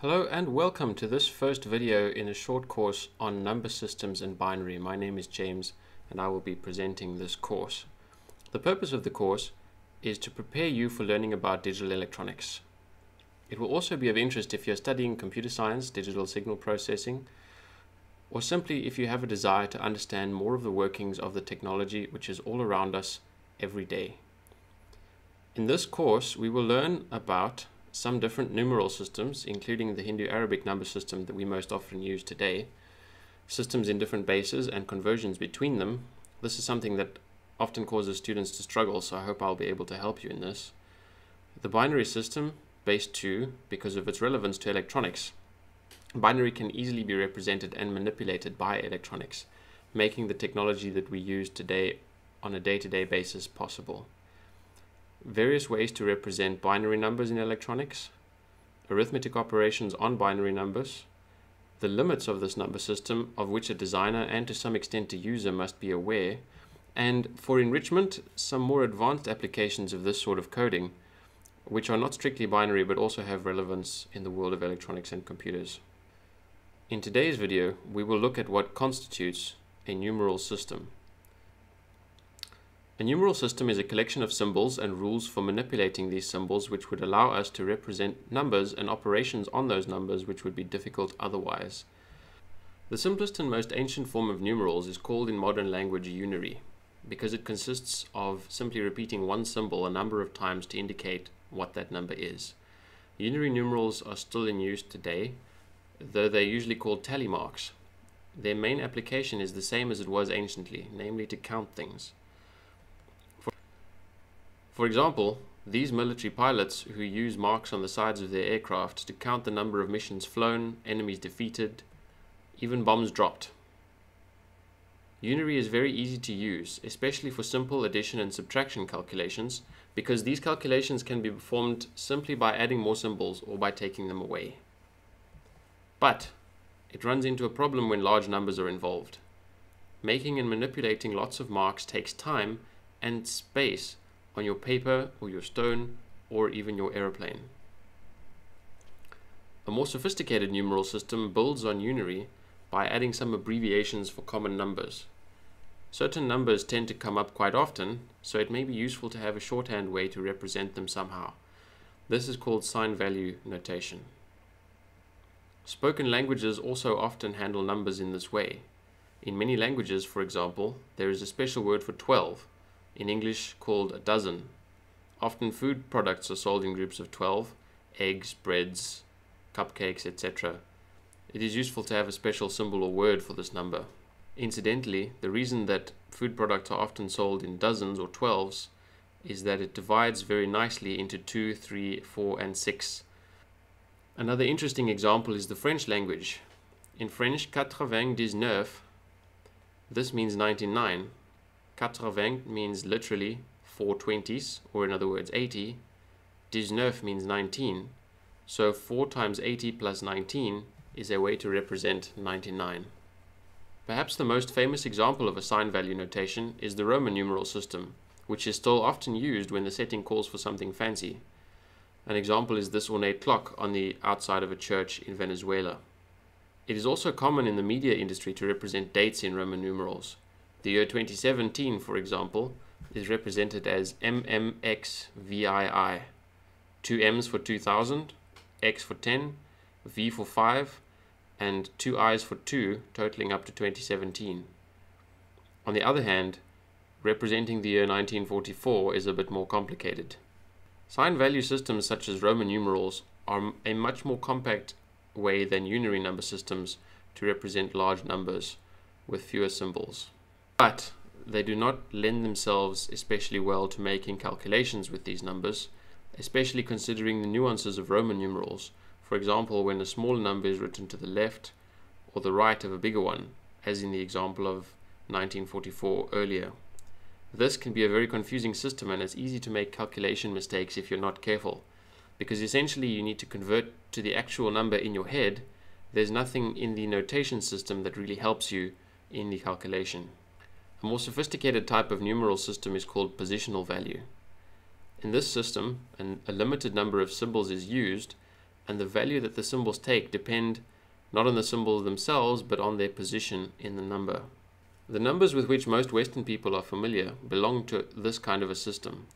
Hello and welcome to this first video in a short course on number systems and binary. My name is James and I will be presenting this course. The purpose of the course is to prepare you for learning about digital electronics. It will also be of interest if you're studying computer science, digital signal processing, or simply if you have a desire to understand more of the workings of the technology which is all around us every day. In this course, we will learn about some different numeral systems, including the Hindu-Arabic number system that we most often use today, systems in different bases and conversions between them. This is something that often causes students to struggle, so I hope I'll be able to help you in this. The binary system, base 2, because of its relevance to electronics. Binary can easily be represented and manipulated by electronics, making the technology that we use today on a day-to-day -day basis possible various ways to represent binary numbers in electronics, arithmetic operations on binary numbers, the limits of this number system of which a designer and to some extent a user must be aware, and for enrichment, some more advanced applications of this sort of coding, which are not strictly binary but also have relevance in the world of electronics and computers. In today's video, we will look at what constitutes a numeral system. A numeral system is a collection of symbols and rules for manipulating these symbols which would allow us to represent numbers and operations on those numbers which would be difficult otherwise. The simplest and most ancient form of numerals is called in modern language unary, because it consists of simply repeating one symbol a number of times to indicate what that number is. Unary numerals are still in use today, though they're usually called tally marks. Their main application is the same as it was anciently, namely to count things. For example, these military pilots who use marks on the sides of their aircraft to count the number of missions flown, enemies defeated, even bombs dropped. Unary is very easy to use, especially for simple addition and subtraction calculations, because these calculations can be performed simply by adding more symbols or by taking them away. But it runs into a problem when large numbers are involved. Making and manipulating lots of marks takes time and space on your paper or your stone or even your aeroplane. A more sophisticated numeral system builds on unary by adding some abbreviations for common numbers. Certain numbers tend to come up quite often, so it may be useful to have a shorthand way to represent them somehow. This is called sign value notation. Spoken languages also often handle numbers in this way. In many languages, for example, there is a special word for 12, in English called a dozen. Often food products are sold in groups of 12, eggs, breads, cupcakes, etc. It is useful to have a special symbol or word for this number. Incidentally, the reason that food products are often sold in dozens or twelves is that it divides very nicely into 2, 3, 4 and 6. Another interesting example is the French language. In French, 99, this means 99, 80 means literally four twenties, or in other words 80. 19 means 19. So 4 times 80 plus 19 is a way to represent 99. Perhaps the most famous example of a sign value notation is the Roman numeral system, which is still often used when the setting calls for something fancy. An example is this ornate clock on the outside of a church in Venezuela. It is also common in the media industry to represent dates in Roman numerals. The year 2017, for example, is represented as MMXVII. Two M's for 2000, X for 10, V for 5, and two I's for 2, totaling up to 2017. On the other hand, representing the year 1944 is a bit more complicated. Sign value systems such as Roman numerals are a much more compact way than unary number systems to represent large numbers with fewer symbols. But they do not lend themselves especially well to making calculations with these numbers, especially considering the nuances of Roman numerals. For example, when a small number is written to the left or the right of a bigger one, as in the example of 1944 earlier. This can be a very confusing system and it's easy to make calculation mistakes if you're not careful, because essentially you need to convert to the actual number in your head. There's nothing in the notation system that really helps you in the calculation. A more sophisticated type of numeral system is called positional value. In this system, an, a limited number of symbols is used, and the value that the symbols take depend not on the symbols themselves but on their position in the number. The numbers with which most Western people are familiar belong to this kind of a system.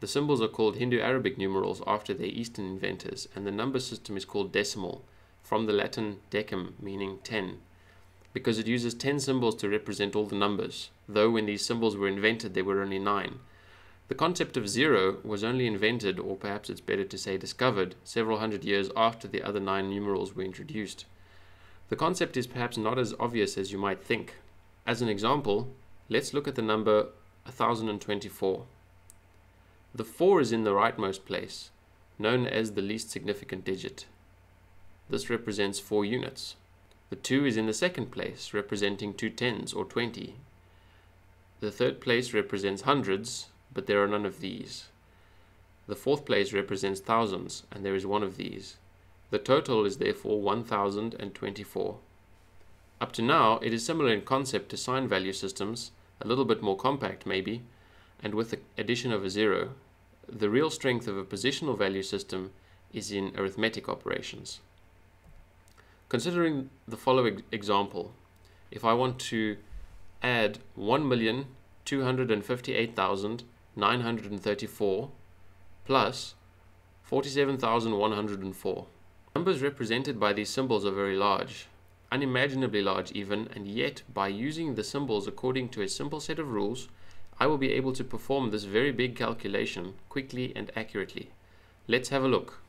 The symbols are called Hindu-Arabic numerals after their Eastern inventors, and the number system is called decimal, from the Latin decim, meaning 10, because it uses 10 symbols to represent all the numbers, though when these symbols were invented there were only 9. The concept of zero was only invented, or perhaps it's better to say discovered, several hundred years after the other nine numerals were introduced. The concept is perhaps not as obvious as you might think. As an example, let's look at the number 1024. The 4 is in the rightmost place, known as the least significant digit. This represents 4 units. The 2 is in the second place, representing two tens or 20. The third place represents hundreds, but there are none of these. The fourth place represents thousands, and there is one of these. The total is therefore 1024. Up to now, it is similar in concept to sign value systems, a little bit more compact maybe, and with the addition of a zero. The real strength of a positional value system is in arithmetic operations. Considering the following example, if I want to add 1,258,934 plus 47,104. Numbers represented by these symbols are very large, unimaginably large even, and yet by using the symbols according to a simple set of rules, I will be able to perform this very big calculation quickly and accurately. Let's have a look.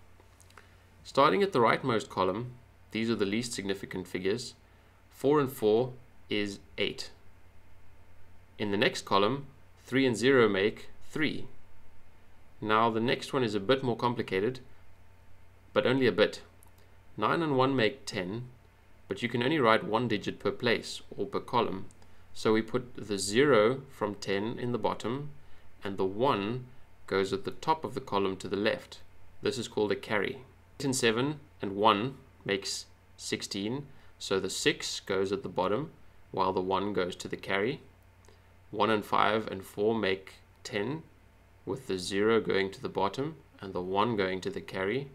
Starting at the rightmost column, these are the least significant figures. 4 and 4 is 8. In the next column, 3 and 0 make 3. Now the next one is a bit more complicated, but only a bit. 9 and 1 make 10, but you can only write one digit per place or per column. So we put the 0 from 10 in the bottom and the 1 goes at the top of the column to the left. This is called a carry. 8 and 7 and 1 makes 16, so the 6 goes at the bottom while the 1 goes to the carry. 1 and 5 and 4 make 10 with the 0 going to the bottom and the 1 going to the carry.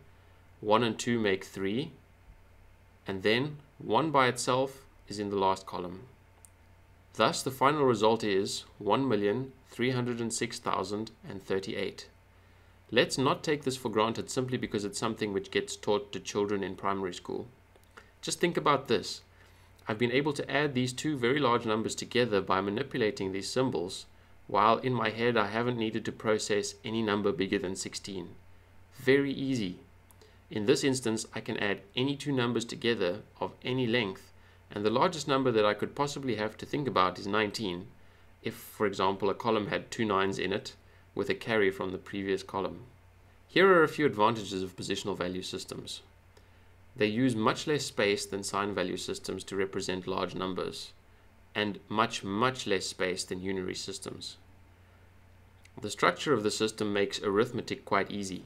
1 and 2 make 3 and then 1 by itself is in the last column. Thus the final result is 1,306,038. Let's not take this for granted simply because it's something which gets taught to children in primary school. Just think about this. I've been able to add these two very large numbers together by manipulating these symbols, while in my head I haven't needed to process any number bigger than 16. Very easy. In this instance, I can add any two numbers together of any length, and the largest number that I could possibly have to think about is 19, if, for example, a column had two nines in it, with a carry from the previous column. Here are a few advantages of positional value systems. They use much less space than sign value systems to represent large numbers, and much, much less space than unary systems. The structure of the system makes arithmetic quite easy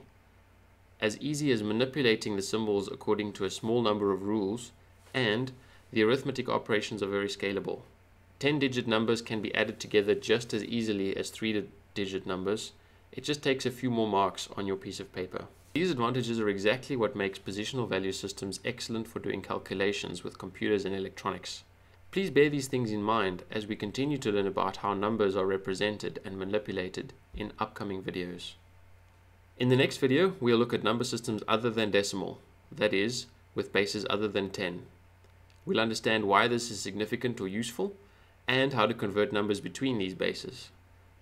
as easy as manipulating the symbols according to a small number of rules, and the arithmetic operations are very scalable. 10-digit numbers can be added together just as easily as 3-digit numbers. It just takes a few more marks on your piece of paper. These advantages are exactly what makes positional value systems excellent for doing calculations with computers and electronics. Please bear these things in mind as we continue to learn about how numbers are represented and manipulated in upcoming videos. In the next video, we'll look at number systems other than decimal, that is, with bases other than 10. We'll understand why this is significant or useful, and how to convert numbers between these bases.